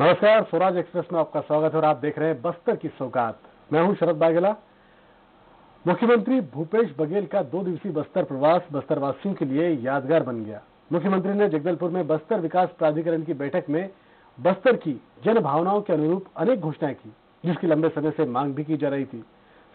नमस्कार, स्वराज एक्सप्रेस में आपका स्वागत है और आप देख रहे हैं बस्तर की सौगात। मैं हूँ शरद बागेला। मुख्यमंत्री भूपेश बघेल का दो दिवसीय बस्तर प्रवास बस्तर वासियों के लिए यादगार बन गया। मुख्यमंत्री ने जगदलपुर में बस्तर विकास प्राधिकरण की बैठक में बस्तर की जन भावनाओं के अनुरूप अनेक घोषणाएँ की, जिसकी लंबे समय से मांग भी की जा रही थी।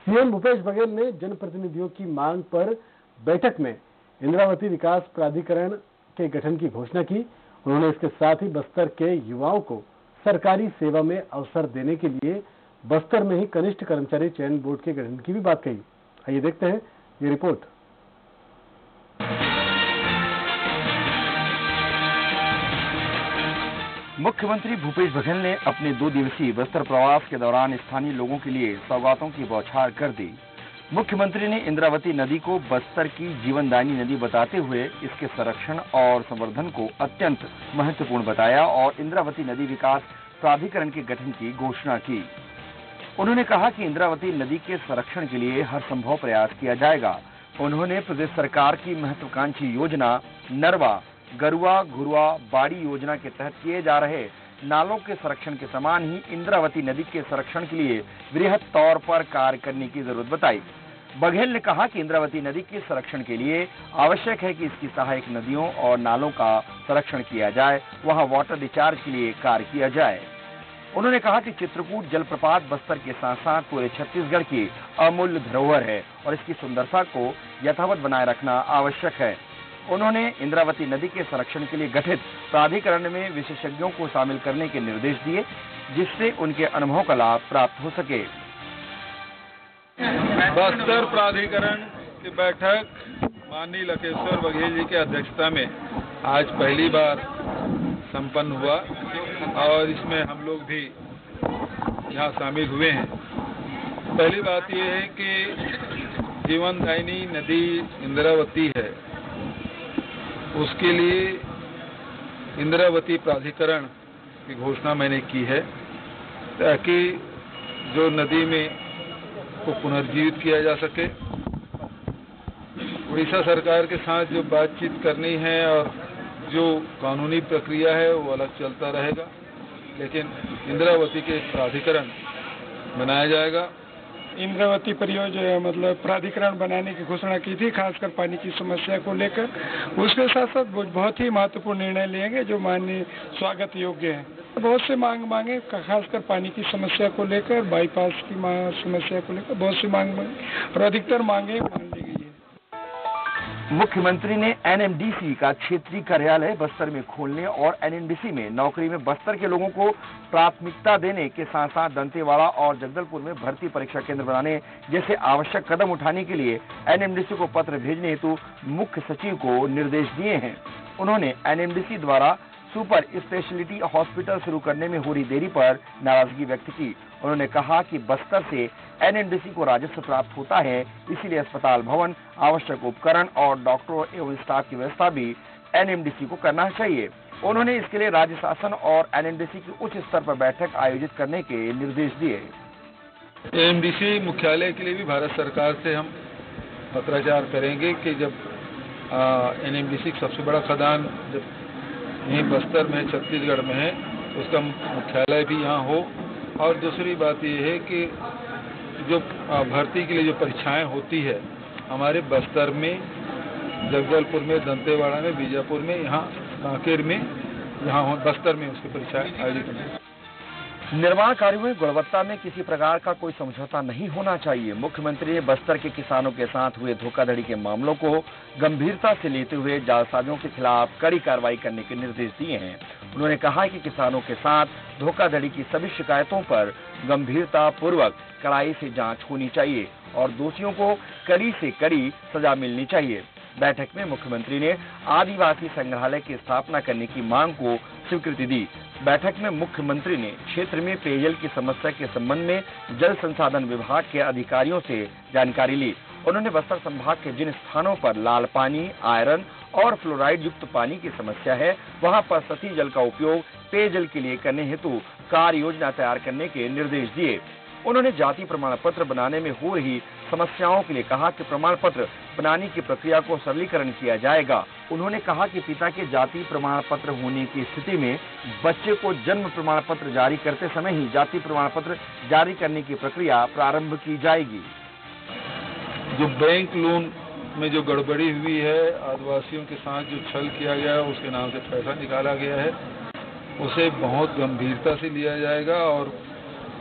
सीएम भूपेश बघेल ने जनप्रतिनिधियों की मांग पर बैठक में इंद्रावती विकास प्राधिकरण के गठन की घोषणा की। उन्होंने इसके साथ ही बस्तर के युवाओं को सरकारी सेवा में अवसर देने के लिए बस्तर में ही कनिष्ठ कर्मचारी चयन बोर्ड के गठन की भी बात कही। आइए देखते हैं ये रिपोर्ट। मुख्यमंत्री भूपेश बघेल ने अपने दो दिवसीय बस्तर प्रवास के दौरान स्थानीय लोगों के लिए सौगातों की बौछार कर दी। मुख्यमंत्री ने इंद्रावती नदी को बस्तर की जीवनदायनी नदी बताते हुए इसके संरक्षण और संवर्धन को अत्यंत महत्वपूर्ण बताया और इंद्रावती नदी विकास प्राधिकरण के गठन की घोषणा की। उन्होंने कहा कि इंद्रावती नदी के संरक्षण के लिए हर संभव प्रयास किया जाएगा। उन्होंने प्रदेश सरकार की महत्वाकांक्षी योजना, नरवा गरुआ घुरुआ बाड़ी योजना के तहत किए जा रहे नालों के संरक्षण के समान ही इंद्रावती नदी के संरक्षण के लिए वृहद तौर पर कार्य करने की ज़रूरत बताई। बघेल ने कहा कि इंद्रावती नदी के संरक्षण के लिए आवश्यक है कि इसकी सहायक नदियों और नालों का संरक्षण किया जाए, वहाँ वाटर रिचार्ज के लिए कार्य किया जाए। उन्होंने कहा कि चित्रकूट जलप्रपात बस्तर के साथ साथ पूरे छत्तीसगढ़ की अमूल्य धरोहर है और इसकी सुंदरता को यथावत बनाए रखना आवश्यक है। उन्होंने इंद्रावती नदी के संरक्षण के लिए गठित प्राधिकरण में विशेषज्ञों को शामिल करने के निर्देश दिए, जिससे उनके अनुभव का लाभ प्राप्त हो सके। बस्तर प्राधिकरण की बैठक माननीय लकेश्वर बघेल जी की अध्यक्षता में आज पहली बार संपन्न हुआ और इसमें हम लोग भी यहाँ शामिल हुए हैं। पहली बात यह है कि जीवनदायिनी नदी इंद्रावती है। उसके लिए इंद्रावती प्राधिकरण की घोषणा मैंने की है ताकि जो नदी में को पुनर्जीवित किया जा सके। उड़ीसा सरकार के साथ जो बातचीत करनी है और जो कानूनी प्रक्रिया है, वो अलग चलता रहेगा। लेकिन इंदिरावती के प्राधिकरण बनाया जाएगा। इंद्रावती परियोजना मतलब प्राधिकरण बनाने की घोषणा की थी, खासकर पानी की समस्या को लेकर। उसके साथ साथ बहुत ही महत्वपूर्ण निर्णय लेंगे, जो माननीय स्वागत योग्य है। बहुत से मांग मांगे खासकर पानी की समस्या को लेकर, बाईपास की समस्या को लेकर बहुत सी मांग मांगे। और अधिकतर मांगे मान ली गई मुख्यमंत्री ने एनएमडीसी का क्षेत्रीय कार्यालय बस्तर में खोलने और एनएमडीसी में नौकरी में बस्तर के लोगों को प्राथमिकता देने के साथ साथ दंतेवाड़ा और जगदलपुर में भर्ती परीक्षा केंद्र बनाने जैसे आवश्यक कदम उठाने के लिए एनएमडीसी को पत्र भेजने हेतु मुख्य सचिव को निर्देश दिए हैं। उन्होंने एनएमडीसी द्वारा सुपर स्पेशलिटी हॉस्पिटल शुरू करने में हो रही देरी पर नाराज़गी व्यक्त की। उन्होंने कहा कि बस्तर से एनएमडीसी को राजस्व प्राप्त होता है, इसीलिए अस्पताल भवन, आवश्यक उपकरण और डॉक्टरों एवं स्टाफ की व्यवस्था भी एनएमडीसी को करना चाहिए। उन्होंने इसके लिए राज्य शासन और एनएमडीसी की उच्च स्तर पर बैठक आयोजित करने के निर्देश दिए। एनएमडीसी मुख्यालय के लिए भी भारत सरकार से हम पत्राचार करेंगे कि जब एनएमडीसी सबसे बड़ा खदान जब यहीं बस्तर में, छत्तीसगढ़ में है, उसका मुख्यालय भी यहाँ हो। और दूसरी बात ये है कि जो भर्ती के लिए जो परीक्षाएँ होती है, हमारे बस्तर में, जगदलपुर में, दंतेवाड़ा में, बीजापुर में, यहाँ, कांकेर में, यहाँ बस्तर में उसकी परीक्षाएँ आयोजित होंगी निर्माण कार्यों में गुणवत्ता में किसी प्रकार का कोई समझौता नहीं होना चाहिए। मुख्यमंत्री ने बस्तर के किसानों के साथ हुए धोखाधड़ी के मामलों को गंभीरता से लेते हुए जालसाजों के खिलाफ कड़ी कार्रवाई करने के निर्देश दिए हैं। उन्होंने कहा कि किसानों के साथ धोखाधड़ी की सभी शिकायतों पर गंभीरता पूर्वक कड़ाई से जाँच होनी चाहिए और दोषियों को कड़ी से कड़ी सजा मिलनी चाहिए। बैठक में मुख्यमंत्री ने आदिवासी संग्रहालय की स्थापना करने की मांग को स्वीकृति दी। बैठक में मुख्यमंत्री ने क्षेत्र में पेयजल की समस्या के संबंध में जल संसाधन विभाग के अधिकारियों से जानकारी ली। उन्होंने बस्तर संभाग के जिन स्थानों पर लाल पानी, आयरन और फ्लोराइड युक्त पानी की समस्या है, वहाँ पर सती जल का उपयोग पेयजल के लिए करने हेतु कार्य योजना तैयार करने के निर्देश दिए। उन्होंने जाति प्रमाण पत्र बनाने में हो रही समस्याओं के लिए कहा कि प्रमाण पत्र बनाने की प्रक्रिया को सरलीकरण किया जाएगा। उन्होंने कहा कि पिता के जाति प्रमाण पत्र होने की स्थिति में बच्चे को जन्म प्रमाण पत्र जारी करते समय ही जाति प्रमाण पत्र जारी करने की प्रक्रिया प्रारंभ की जाएगी। जो बैंक लोन में जो गड़बड़ी हुई है, आदिवासियों के साथ जो छल किया गया है, उसके नाम से पैसा निकाला गया है, उसे बहुत गंभीरता से लिया जाएगा और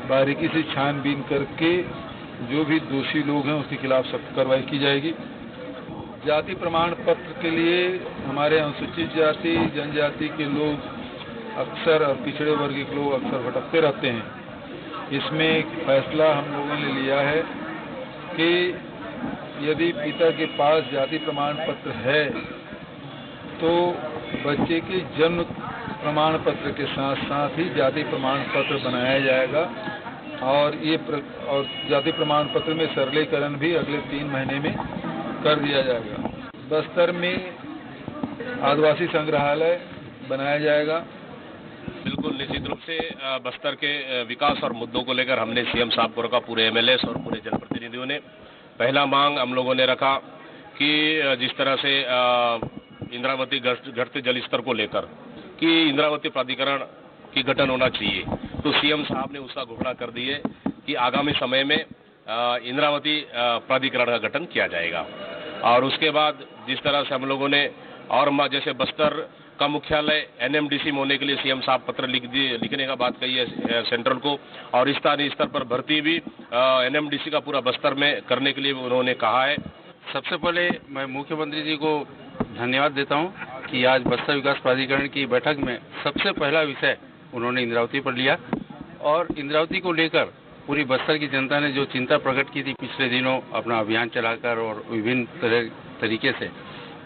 बारीकी से छानबीन करके जो भी दोषी लोग हैं उसके खिलाफ सख्त कार्रवाई की जाएगी। जाति प्रमाण पत्र के लिए हमारे अनुसूचित जाति, जनजाति के लोग अक्सर, और पिछड़े वर्ग के लोग अक्सर भटकते रहते हैं। इसमें एक फैसला हम लोगों ने लिया है कि यदि पिता के पास जाति प्रमाण पत्र है तो बच्चे के जन्म प्रमाण पत्र के साथ साथ ही जाति प्रमाण पत्र बनाया जाएगा। और ये प्र, और जाति प्रमाण पत्र में सरलीकरण भी अगले तीन महीने में कर दिया जाएगा। बस्तर में आदिवासी संग्रहालय बनाया जाएगा। बिल्कुल निश्चित रूप से बस्तर के विकास और मुद्दों को लेकर हमने सीएम साहब को पूरे एमएलए और पूरे जनप्रतिनिधियों ने। पहला मांग हम लोगों ने रखा कि जिस तरह से इंद्रावती घटते जल स्तर को लेकर कि इंद्रावती प्राधिकरण की गठन होना चाहिए। तो सीएम साहब ने उसका घोषणा कर दी है कि आगामी समय में इंद्रावती प्राधिकरण का गठन किया जाएगा। और उसके बाद जिस तरह से हम लोगों ने और जैसे बस्तर का मुख्यालय, एनएमडीसी में होने के लिए सीएम साहब पत्र लिख दिए, लिखने का बात कही है सेंट्रल को। और स्थानीय स्तर पर भर्ती भी एनएमडीसी का पूरा बस्तर में करने के लिए उन्होंने कहा है। सबसे पहले मैं मुख्यमंत्री जी को धन्यवाद देता हूँ। कि आज बस्तर विकास प्राधिकरण की बैठक में सबसे पहला विषय उन्होंने इंद्रावती पर लिया और इंद्रावती को लेकर पूरी बस्तर की जनता ने जो चिंता प्रकट की थी पिछले दिनों अपना अभियान चलाकर और विभिन्न तरह, तरीके से,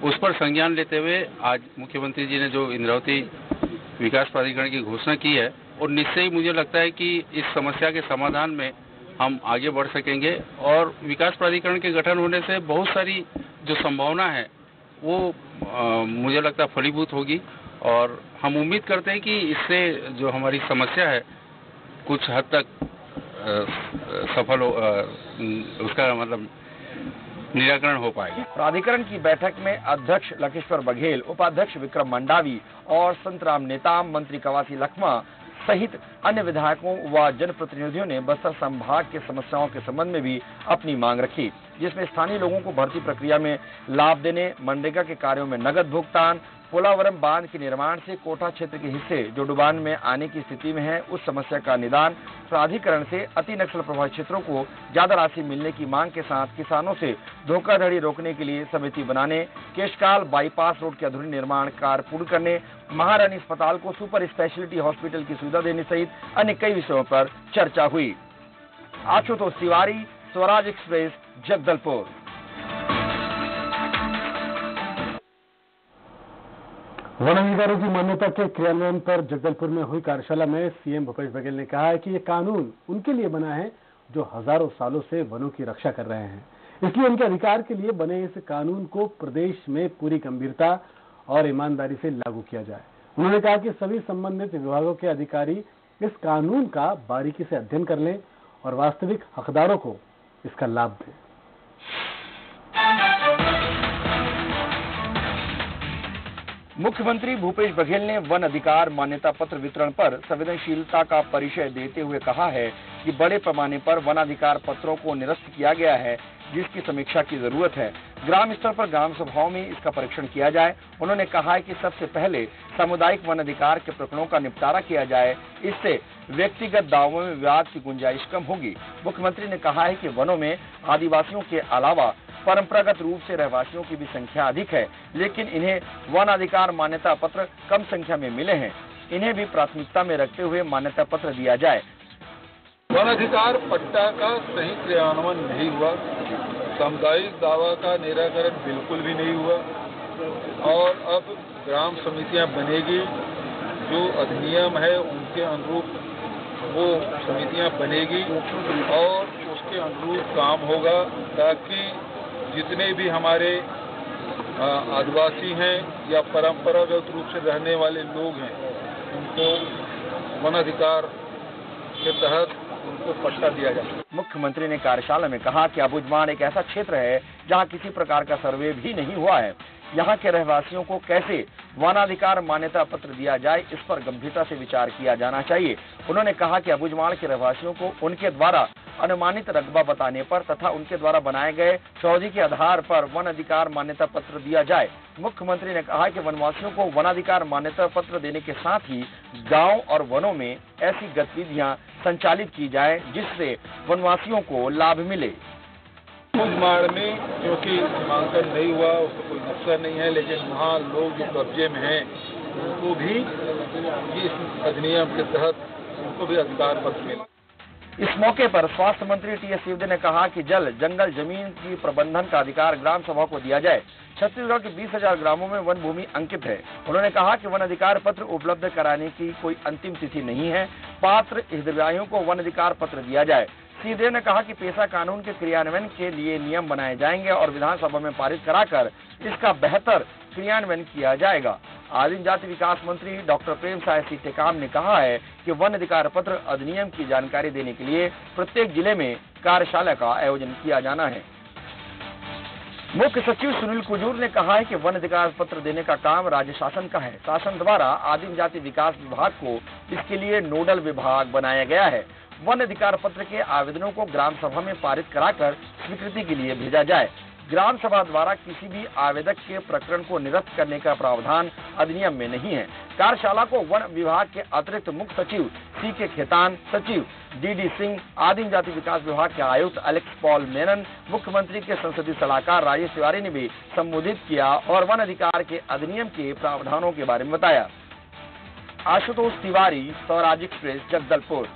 उस पर संज्ञान लेते हुए आज मुख्यमंत्री जी ने जो इंद्रावती विकास प्राधिकरण की घोषणा की है, और निश्चय ही मुझे लगता है कि इस समस्या के समाधान में हम आगे बढ़ सकेंगे और विकास प्राधिकरण के गठन होने से बहुत सारी जो संभावना है वो आ, मुझे लगता है फलीभूत होगी। और हम उम्मीद करते हैं कि इससे जो हमारी समस्या है कुछ हद तक आ, सफल हो आ, उसका मतलब निराकरण हो पाएगा। प्राधिकरण की बैठक में अध्यक्ष लकेश्वर बघेल उपाध्यक्ष विक्रम मंडावी और संतराम नेताम मंत्री कवासी लखमा सहित अन्य विधायकों व जनप्रतिनिधियों ने बस्तर संभाग के समस्याओं के संबंध में भी अपनी मांग रखी, जिसमें स्थानीय लोगों को भर्ती प्रक्रिया में लाभ देने, मनरेगा के कार्यों में नगद भुगतान पोलावरम बाँध के निर्माण से कोटा क्षेत्र के हिस्से जो डुबान में आने की स्थिति में है, उस समस्या का निदान प्राधिकरण से अति नक्सल प्रभावित क्षेत्रों को ज़्यादा राशि मिलने की मांग के साथ किसानों से धोखाधड़ी रोकने के लिए समिति बनाने, केशकाल बाईपास रोड के अधूरी निर्माण कार्य पूर्ण करने, महारानी अस्पताल को सुपर स्पेशलिटी हॉस्पिटल की सुविधा देने सहित अन्य कई विषयों पर चर्चा हुई। आशुतोष तिवारी, स्वराज एक्सप्रेस, जगदलपुर। वन अधिकारों की मान्यता के क्रियान्वयन पर जगदलपुर में हुई कार्यशाला में सीएम भूपेश बघेल ने कहा है कि ये कानून उनके लिए बना है जो हज़ारों सालों से वनों की रक्षा कर रहे हैं। इसलिए उनके अधिकार के लिए बने इस कानून को प्रदेश में पूरी गंभीरता और ईमानदारी से लागू किया जाए। उन्होंने कहा कि सभी संबंधित विभागों के अधिकारी इस कानून का बारीकी से अध्ययन कर लें और वास्तविक हकदारों को इसका लाभ दें। मुख्यमंत्री भूपेश बघेल ने वन अधिकार मान्यता पत्र वितरण पर संवेदनशीलता का परिचय देते हुए कहा है कि बड़े पैमाने पर वन अधिकार पत्रों को निरस्त किया गया है, जिसकी समीक्षा की ज़रूरत है। ग्राम स्तर पर ग्राम सभाओं में इसका परीक्षण किया जाए। उन्होंने कहा है कि सबसे पहले सामुदायिक वन अधिकार के प्रकरणों का निपटारा किया जाए। इससे व्यक्तिगत दावों में विवाद की गुंजाइश कम होगी। मुख्यमंत्री ने कहा है कि वनों में आदिवासियों के अलावा परंपरागत रूप से रहवासियों की भी संख्या अधिक है, लेकिन इन्हें वन अधिकार मान्यता पत्र कम संख्या में मिले हैं। इन्हें भी प्राथमिकता में रखते हुए मान्यता पत्र दिया जाए। वन अधिकार पट्टा का सही क्रियान्वयन नहीं हुआ। सामुदायिक दावा का निराकरण बिल्कुल भी नहीं हुआ। और अब ग्राम समितियाँ बनेगी। जो अधिनियम है, उनके अनुरूप वो समितियाँ बनेगी और उसके अनुरूप काम होगा, ताकि जितने भी हमारे आदिवासी हैं या परंपरागत रूप से रहने वाले लोग हैं, उनको वन अधिकार के तहत उनको पट्टा दिया जाए मुख्यमंत्री ने कार्यशाला में कहा कि अबुजमान एक ऐसा क्षेत्र है जहाँ किसी प्रकार का सर्वे भी नहीं हुआ है। यहाँ के रहवासियों को कैसे वनाधिकार मान्यता पत्र दिया जाए, इस पर गंभीरता से विचार किया जाना चाहिए। उन्होंने कहा कि अबुजमाड़ के रहवासियों को उनके द्वारा अनुमानित रकबा बताने पर तथा उनके द्वारा बनाए गए चौधरी के आधार पर वन अधिकार मान्यता पत्र दिया जाए। मुख्यमंत्री ने कहा कि वनवासियों को वनाधिकार मान्यता पत्र देने के साथ ही गाँव और वनों में ऐसी गतिविधियाँ संचालित की जाए, जिससे वनवासियों को लाभ मिले। माड़ में क्योंकि नामांकन नहीं हुआ, उसका कोई नक्शा नहीं है, लेकिन वहाँ लोग जो कब्जे में हैं, उनको भी इस अधिनियम के तहत उनको भी अधिकार पत्र मिला। इस मौके पर स्वास्थ्य मंत्री टी एस सिंहदेव ने कहा कि जल, जंगल, ज़मीन की प्रबंधन का अधिकार ग्राम सभा को दिया जाए। छत्तीसगढ़ के बीस हज़ार ग्रामों में वन भूमि अंकित है। उन्होंने कहा कि वन अधिकार पत्र उपलब्ध कराने की कोई अंतिम तिथि नहीं है। पात्र हितग्राहियों को वन अधिकार पत्र दिया जाए। सीधे ने कहा कि पेशा कानून के क्रियान्वयन के लिए नियम बनाए जाएँगे और विधानसभा में पारित कराकर इसका बेहतर क्रियान्वयन किया जाएगा। आदिम जाति विकास मंत्री डॉक्टर प्रेम साय सिंह टेकाम ने कहा है कि वन अधिकार पत्र अधिनियम की जानकारी देने के लिए प्रत्येक ज़िले में कार्यशाला का आयोजन किया जाना है। मुख्य सचिव सुनील कुजूर ने कहा है कि वन अधिकार पत्र देने का काम राज्य शासन का है। शासन द्वारा आदिम जाति विकास विभाग को इसके लिए नोडल विभाग बनाया गया है। वन अधिकार पत्र के आवेदनों को ग्राम सभा में पारित कराकर स्वीकृति के लिए भेजा जाए। ग्राम सभा द्वारा किसी भी आवेदक के प्रकरण को निरस्त करने का प्रावधान अधिनियम में नहीं है। कार्यशाला को वन विभाग के अतिरिक्त मुख्य सचिव, सी के खेतान सचिव, डी डी सिंह, आदिम जाति विकास विभाग के आयुक्त अलेक्स पॉल मेनन, मुख्यमंत्री के संसदीय सलाहकार राजेश तिवारी ने भी संबोधित किया और वन अधिकार के अधिनियम के प्रावधानों के बारे में बताया। आशुतोष तिवारी, स्वराज एक्सप्रेस, जगदलपुर।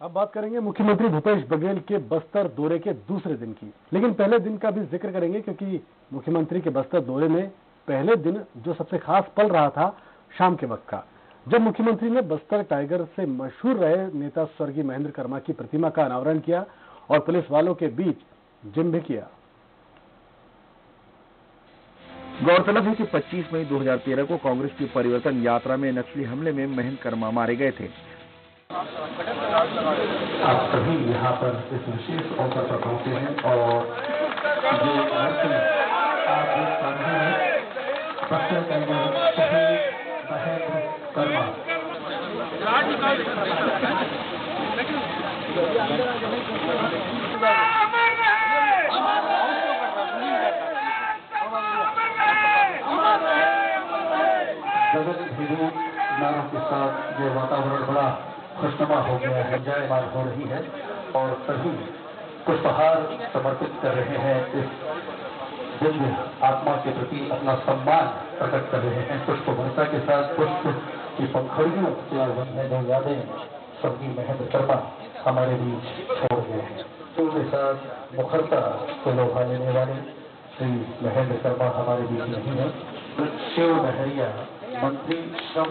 अब बात करेंगे मुख्यमंत्री भूपेश बघेल के बस्तर दौरे के दूसरे दिन की। लेकिन पहले दिन का भी ज़िक्र करेंगे क्योंकि मुख्यमंत्री के बस्तर दौरे में पहले दिन जो सबसे खास पल रहा था, शाम के वक्त का। जब मुख्यमंत्री ने बस्तर टाइगर से मशहूर रहे नेता स्वर्गीय महेंद्र कर्मा की प्रतिमा का अनावरण किया और पुलिस वालों के बीच जिम भी किया। गौरतलब है कि 25 मई 2013 को कांग्रेस की परिवर्तन यात्रा में नक्सली हमले में महेंद्र कर्मा मारे गए थे। आप सभी यहाँ पर इस विशेष अवसर पर पहुँचे हैं और जो नृत्य आप देख हैं। गगन भेदू नारों के साथ ये वातावरण बड़ा खुशनुमा हो गया है जायमान हो रही है और सभी पुष्पहार समर्पित कर रहे हैं इस दिव्य आत्मा के प्रति अपना सम्मान प्रकट कर रहे हैं। पुष्प वर्षा के साथ पुष्प की पंखड़ियों से जो यादें स्वर्गीय महेंद्र शर्मा हमारे बीच छोड़ गए हैं। उनके साथ मुखरता को लोभा लेने वाले श्री महेंद्र शर्मा हमारे बीच नहीं है। शिव लहरिया मंत्री श्रम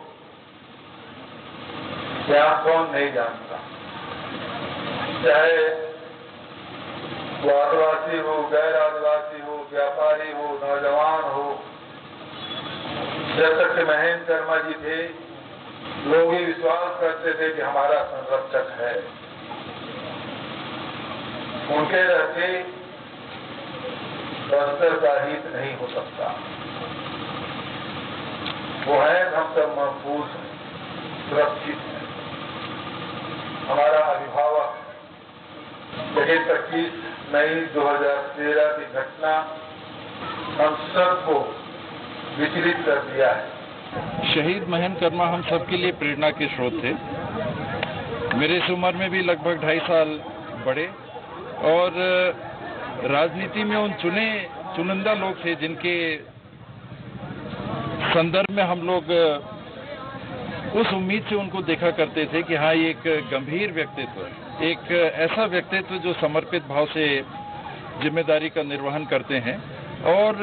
क्या कौन नहीं जानता। चाहे वो आदिवासी हो गैर आदिवासी हो, व्यापारी हो, नौजवान हो जब तक महेंद्र शर्मा जी थे, लोग ये विश्वास करते थे कि हमारा संरक्षक है। उनके रहते बस्तर का हित नहीं हो सकता। वो है हम सब महफूज हैं सुरक्षित हैं। हमारा अभिभावक लेकिन पच्चीस मई 2013 की घटना हम सबको विचलित कर दिया है। शहीद महेंद्र कर्मा हम सबके लिए प्रेरणा के स्रोत थे। मेरे इस उम्र में भी लगभग ढाई साल बड़े और राजनीति में उन चुने, चुनिंदा लोग थे जिनके संदर्भ में हम लोग उस उम्मीद से उनको देखा करते थे कि हाँ ये एक गंभीर व्यक्तित्व एक ऐसा व्यक्तित्व जो समर्पित भाव से ज़िम्मेदारी का निर्वहन करते हैं और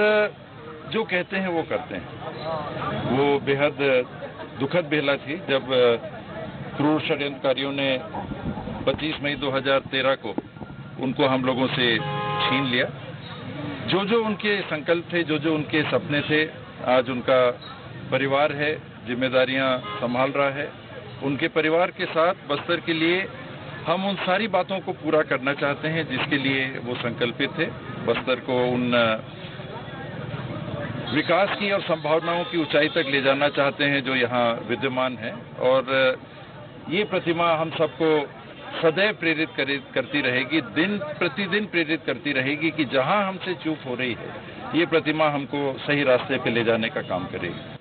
जो कहते हैं वो करते हैं। वो बेहद दुखद बेला थी जब क्रूर षड्यंत्रकारियों ने 25 मई 2013 को उनको हम लोगों से छीन लिया। जो जो उनके संकल्प थे, जो जो उनके सपने थे, आज उनका परिवार है। जिम्मेदारियाँ संभाल रहा है। उनके परिवार के साथ बस्तर के लिए हम उन सारी बातों को पूरा करना चाहते हैं, जिसके लिए वो संकल्पित थे। बस्तर को उन विकास की और संभावनाओं की ऊंचाई तक ले जाना चाहते हैं, जो यहाँ विद्यमान है। और ये प्रतिमा हम सबको सदैव प्रेरित करती रहेगी, दिन प्रतिदिन प्रेरित करती रहेगी कि जहाँ हमसे चूक हो रही है, ये प्रतिमा हमको सही रास्ते पे ले जाने का काम करेगी।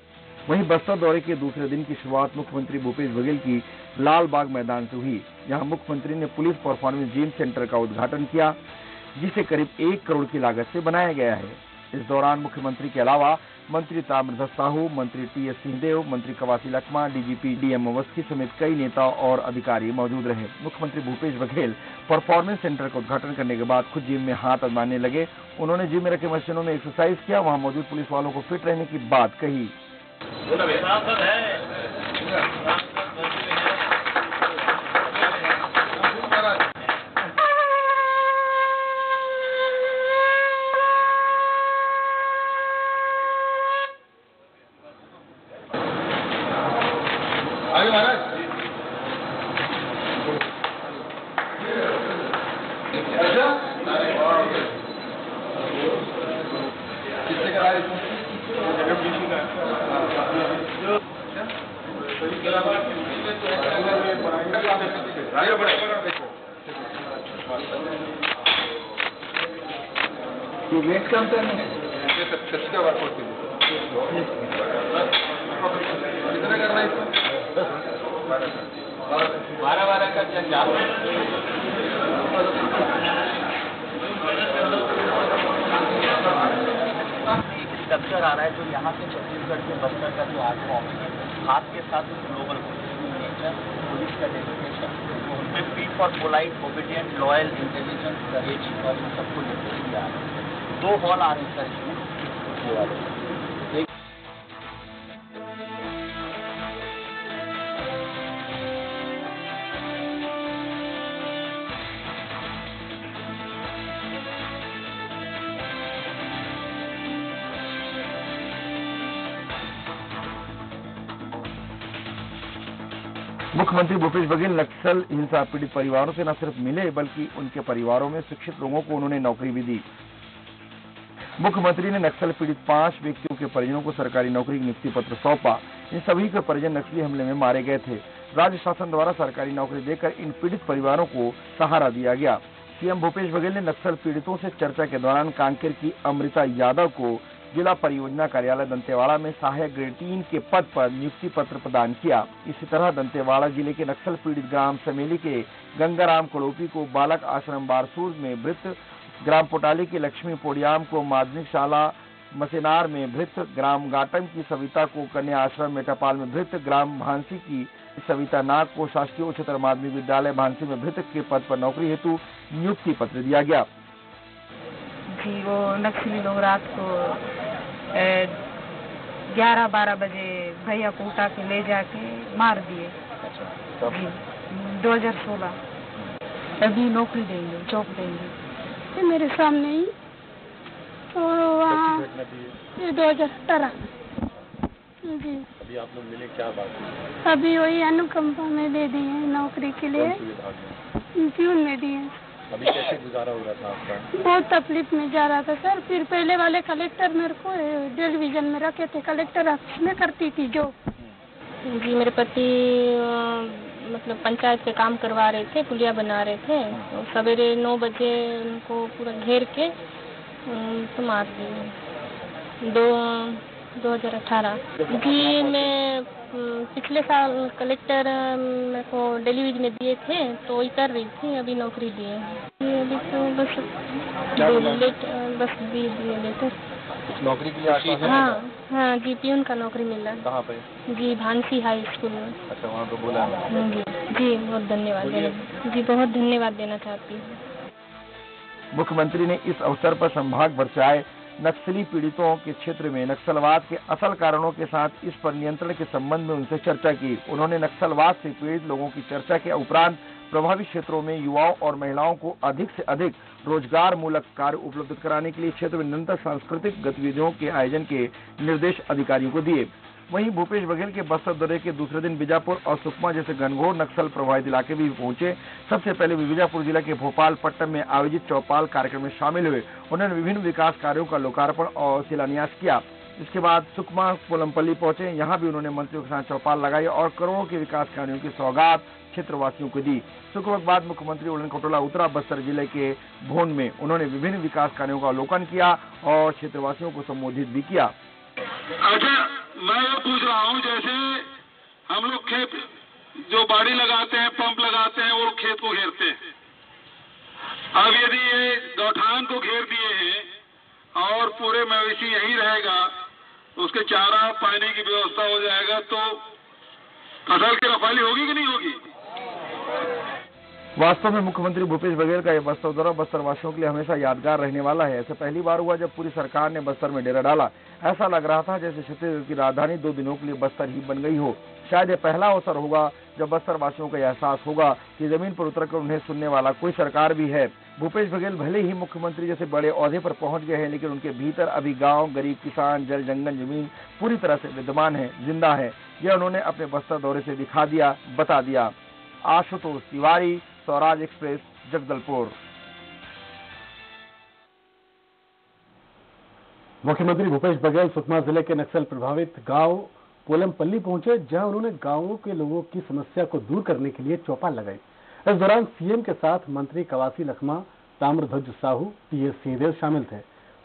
वहीं बस्तर दौरे के दूसरे दिन की शुरुआत मुख्यमंत्री भूपेश बघेल की लाल बाग मैदान से हुई, जहाँ मुख्यमंत्री ने पुलिस परफॉर्मेंस जिम सेंटर का उद्घाटन किया, जिसे करीब एक करोड़ की लागत से बनाया गया है। इस दौरान मुख्यमंत्री के अलावा मंत्री ताम्रध्वज साहू, मंत्री टी एस सिंहदेव, मंत्री कवासी लखमा डीजीपी डीएम अवस्थी समेत कई नेता और अधिकारी मौजूद रहे। मुख्यमंत्री भूपेश बघेल परफॉर्मेंस सेंटर का उद्घाटन करने के बाद खुद जिम में हाथ अजमाने लगे। उन्होंने जिम में रखे मशीनों में एक्सरसाइज किया। वहाँ मौजूद पुलिस वालों को फिट रहने की बात कही। உணவே का बारह बारह का आ रहा है जो यहाँ से छत्तीसगढ़ से बस्तर का जो आठ फॉर्म है। हाथ के साथ ग्लोबल नेचर पुलिस का डेडिकेशन उनमें P for polite obedient loyal intelligence courage और सबको लेकर दिया दो हॉल आ रहे हैं, सर, इसमें। मुख्यमंत्री भूपेश बघेल नक्सल, हिंसा पीड़ित परिवारों से न सिर्फ़ मिले, बल्कि उनके परिवारों में शिक्षित लोगों को उन्होंने नौकरी भी दी। मुख्यमंत्री ने नक्सल पीड़ित पाँच व्यक्तियों के परिजनों को सरकारी नौकरी नियुक्ति पत्र सौंपा। इन सभी के परिजन नक्सली हमले में मारे गए थे। राज्य शासन द्वारा सरकारी नौकरी देकर इन पीड़ित परिवारों को सहारा दिया गया। सीएम भूपेश बघेल ने नक्सल पीड़ितों से चर्चा के दौरान कांकेर की अमृता यादव को जिला परियोजना कार्यालय दंतेवाड़ा में सहायक ग्रेड तीन के पद पर नियुक्ति पत्र प्रदान किया। इसी तरह दंतेवाड़ा ज़िले के नक्सल पीड़ित ग्राम समेली के गंगाराम कड़ोपी को बालक आश्रम बारसूर में वृत्त ग्राम पोटाली के लक्ष्मी पोडियाम को माध्यमिक शाला, मसेनार में भृत, ग्राम गाटम की सविता को कन्या आश्रम मेटापाल में भृत, ग्राम भांसी की सविता नाग को शासकीय उच्चतर माध्यमिक विद्यालय भांसी में भृत के पद पर नौकरी हेतु नियुक्ति पत्र दिया गया। जी वो नक्सली लोग रात को ग्यारह बारह बजे भैया को उठा के ले जाके मार दिए। जी। दो हज़ार सोलह। अभी नौकरी देंगे जॉब देंगे। मेरे सामने ही और वहाँ दो हज़ार सत्रह। जी। अभी आप लोग मिले क्या बात अभी वही अनुकंपा में दे दिए नौकरी के लिए। प्यून में? दिए अभी कैसे गुजारा हो रहा था आपका? बहुत तकलीफ़ में जा रहा था सर। फिर पहले वाले कलेक्टर मेरे को टेलीविज़न में रखे थे। कलेक्टर ऑफ़िस में करती थी जो। जी मेरे पति मतलब पंचायत के काम करवा रहे थे पुलिया बना रहे थे। तो सवेरे नौ बजे उनको पूरा घेर के तो मार दिए दो दो हज़ार अठारह। जी मैं पिछले साल कलेक्टर मेरे को डिलीवरी में दिए थे तो वही कर रही थी अभी नौकरी दिए अभी तो बस लेट बस दिए दिए लेटर। नौकरी के लिए आश्वासन है? हाँ हाँ जी पी का नौकरी मिला। कहाँ पे? जी भानसी हाई स्कूल में। अच्छा वहाँ पे बोला है? जी जी बहुत धन्यवाद जी बहुत धन्यवाद देना चाहती हूँ। मुख्यमंत्री ने इस अवसर पर संभाग बरचाए नक्सली पीड़ितों के क्षेत्र में नक्सलवाद के असल कारणों के साथ इस पर नियंत्रण के संबंध में उनसे चर्चा की। उन्होंने नक्सलवाद से पीड़ित लोगों की चर्चा के उपरांत प्रभावित क्षेत्रों में युवाओं और महिलाओं को अधिक से अधिक रोज़गार मूलक कार्य उपलब्ध कराने के लिए क्षेत्र में निरंतर सांस्कृतिक गतिविधियों के आयोजन के निर्देश अधिकारियों को दिए। वहीं भूपेश बघेल के बस्तर दौरे के दूसरे दिन बीजापुर और सुकमा जैसे घनघोर नक्सल प्रभावित इलाके भी पहुँचे। सबसे पहले वे बीजापुर जिला के भोपाल, पट्टन में आयोजित चौपाल कार्यक्रम में शामिल हुए। उन्होंने विभिन्न विकास कार्यों का लोकार्पण और शिलान्यास किया। इसके बाद सुकमा, पोलमपल्ली पहुँचे। यहाँ भी उन्होंने मंत्रियों के साथ चौपाल लगाई और करोड़ों के विकास कार्यों की सौगात क्षेत्रवासियों को दी। शुक्रवार बाद मुख्यमंत्री उड़न खटोला उतरा बस्तर ज़िले के भोन में। उन्होंने विभिन्न विकास कार्यों का अवलोकन किया और क्षेत्रवासियों को संबोधित भी किया। अच्छा मैं ये पूछ रहा हूँ, जैसे हम लोग खेत जो बाड़ी लगाते हैं, पंप लगाते हैं, वो खेत को घेरते हैं। अब यदि ये गौठान को घेर दिए हैं और पूरे मवेशी यही रहेगा तो उसके चारा, पानी की व्यवस्था हो जाएगा तो फ़सल की रफाली होगी कि नहीं होगी? वास्तव में मुख्यमंत्री भूपेश बघेल का यह बस्तर दौरा बस्तर वासियों के लिए हमेशा यादगार रहने वाला है। ऐसे पहली बार हुआ जब पूरी सरकार ने बस्तर में डेरा डाला। ऐसा लग रहा था जैसे छत्तीसगढ़ की राजधानी दो दिनों के लिए बस्तर ही बन गई हो। शायद यह पहला अवसर होगा जब बस्तर वासियों को एहसास होगा कि ज़मीन पर उतरकर उन्हें सुनने वाला कोई सरकार भी है। भूपेश बघेल भले ही मुख्यमंत्री जैसे बड़े औहदे पर पहुँच गए हैं, लेकिन उनके भीतर अभी गाँव, गरीब, किसान, जल, जंगल, ज़मीन पूरी तरह से विद्यमान है, ज़िंदा है। यह उन्होंने अपने बस्तर दौरे से दिखा दिया, बता दिया। आशुतोष तिवारी स्वराज एक्सप्रेस, जगदलपुर। मुख्यमंत्री भूपेश बघेल सुकमा ज़िले के नक्सल प्रभावित गाँव पोलमपल्ली पहुँचे, जहाँ उन्होंने गाँवों के लोगों की समस्या को दूर करने के लिए चौपाल लगाई। इस दौरान सीएम के साथ मंत्री कवासी लखमा, ताम्रध्वज साहू टीएस सिंहदेव शामिल थे।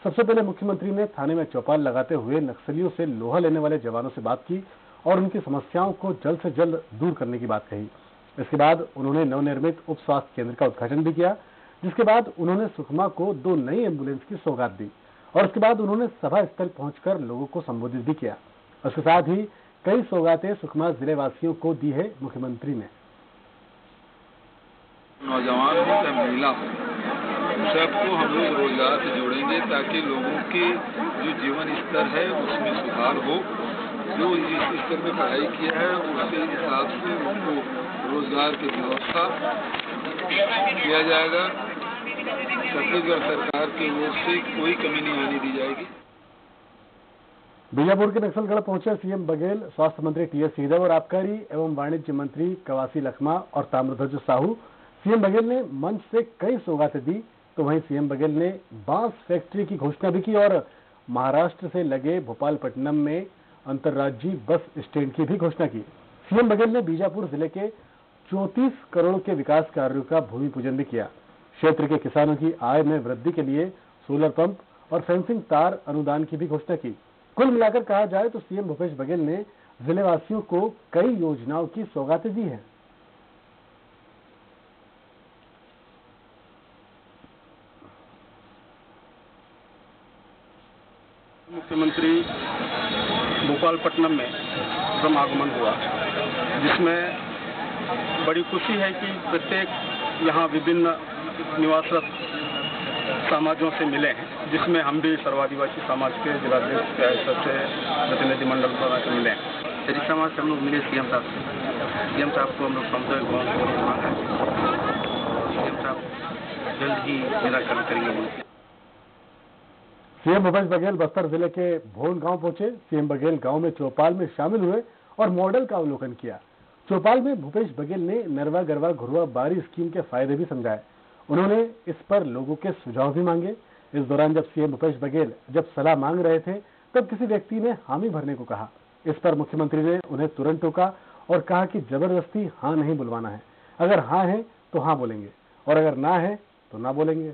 सबसे पहले मुख्यमंत्री ने थाने में चौपाल लगाते हुए नक्सलियों से लोहा लेने वाले जवानों से बात की और उनकी समस्याओं को जल्द से जल्द दूर करने की बात कही। इसके बाद उन्होंने नवनिर्मित उप स्वास्थ्य केंद्र का उद्घाटन भी किया, जिसके बाद उन्होंने सुकमा को दो नई एंबुलेंस की सौगात दी और उसके बाद उन्होंने सभा स्थल पहुंचकर लोगों को संबोधित भी किया। उसके साथ ही कई सौगातें सुकमा ज़िले वासियों को दी है मुख्यमंत्री ने। नौजवान हो चाहे महिला हो, सबको हम लोग रोज़गार से जोड़ेंगे ताकि लोगों के जो जीवन स्तर है उसमें सुधार हो। जो जिस स्तर में पढ़ाई किया है, उसके हिसाब से उनको रोज़गार की व्यवस्था किया जाएगा। छत्तीसगढ़ सरकार की ओर से कोई कमी नहीं आने दी जाएगी। बीजापुर के नक्सलगढ़ पहुँचे सीएम बघेल, स्वास्थ्य मंत्री टीएस सिंहदेव और आबकारी एवं वाणिज्य मंत्री कवासी लखमा और ताम्रध्वज साहू। सीएम बघेल ने मंच से कई सौगातें दी तो वहीं सीएम बघेल ने बाँस फैक्ट्री की घोषणा भी की और महाराष्ट्र से लगे भोपालपट्टनम में अंतर्राज्यीय बस स्टैंड की भी घोषणा की। सीएम बघेल ने बीजापुर ज़िले के 34 करोड़ के विकास कार्यों का भूमि पूजन भी किया। क्षेत्र के किसानों की आय में वृद्धि के लिए सोलर पंप और फेंसिंग तार अनुदान की भी घोषणा की। कुल मिलाकर कहा जाए तो सीएम भूपेश बघेल ने जिलेवासियों को कई योजनाओं की सौगातें दी हैं मुख्यमंत्री भोपालपट्टनम में श्रम आगमन हुआ, जिसमें बड़ी खुशी है कि प्रत्येक यहाँ विभिन्न निवासरत समाजों से मिले हैं, जिसमें हम भी सर्वादिवासी समाज के जिलाध्यक्ष के से प्रतिनिधिमंडल द्वारा से मिले हैं। शरीफ समाज से हम लोग मिले, सीएम साहब से। सीएम साहब को हम लोग भवन को मांगा सीएम साहब जल्द ही निराकरण करेंगे। सीएम भूपेश बघेल बस्तर ज़िले के भोन गाँव पहुँचे। सीएम बघेल गाँव में चौपाल में शामिल हुए और मॉडल का अवलोकन किया। चौपाल में भूपेश बघेल ने नरवा गरवा घुरवा बारी स्कीम के फ़ायदे भी समझाए। उन्होंने इस पर लोगों के सुझाव भी मांगे। इस दौरान जब सीएम भूपेश बघेल जब सलाह मांग रहे थे, तब किसी व्यक्ति ने हामी भरने को कहा। इस पर मुख्यमंत्री ने उन्हें तुरंत टोका और कहा कि ज़बरदस्ती हाँ नहीं बुलवाना है। अगर हाँ है तो हाँ बोलेंगे। और अगर ना है तो ना बोलेंगे।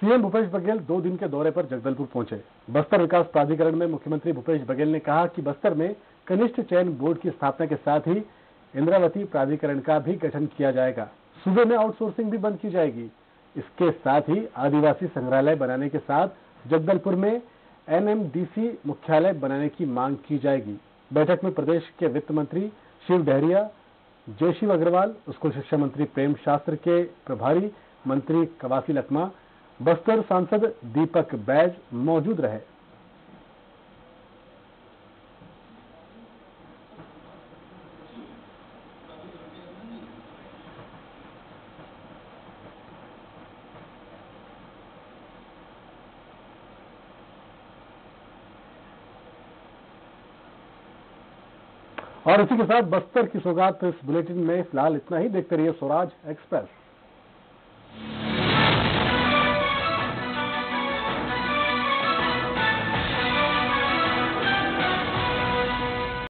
सीएम भूपेश बघेल दो दिन के दौरे पर जगदलपुर पहुँचे। बस्तर विकास प्राधिकरण में मुख्यमंत्री भूपेश बघेल ने कहा कि बस्तर में कनिष्ठ चयन बोर्ड की स्थापना के साथ ही इंद्रावती प्राधिकरण का भी गठन किया जाएगा। सूबे में आउटसोर्सिंग भी बंद की जाएगी। इसके साथ ही आदिवासी संग्रहालय बनाने के साथ जगदलपुर में एनएमडीसी मुख्यालय बनाने की मांग की जाएगी। बैठक में प्रदेश के वित्त मंत्री शिव डहरिया, जयशिव अग्रवाल स्कूल शिक्षा मंत्री प्रेम शास्त्र के प्रभारी मंत्री कवासी लकमा बस्तर सांसद दीपक बैज मौजूद रहे। और इसी के साथ बस्तर की सौगात इस बुलेटिन में फ़िलहाल इतना ही। देखते रहिए स्वराज एक्सप्रेस।